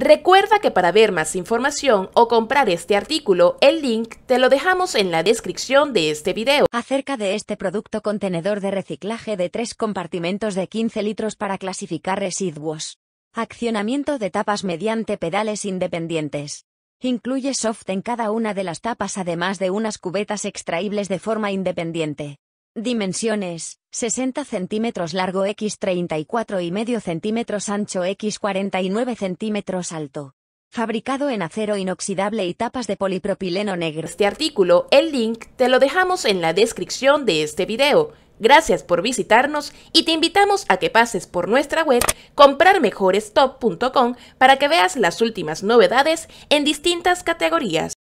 Recuerda que para ver más información o comprar este artículo, el link te lo dejamos en la descripción de este video. Acerca de este producto contenedor de reciclaje de tres compartimentos de 15 litros para clasificar residuos. Accionamiento de tapas mediante pedales independientes. Incluye soft en cada una de las tapas además de unas cubetas extraíbles de forma independiente. Dimensiones, 60 centímetros largo x 34 y medio centímetros ancho x 49 centímetros alto. Fabricado en acero inoxidable y tapas de polipropileno negro. Este artículo, el link, te lo dejamos en la descripción de este video. Gracias por visitarnos y te invitamos a que pases por nuestra web comprarmejorestop.com para que veas las últimas novedades en distintas categorías.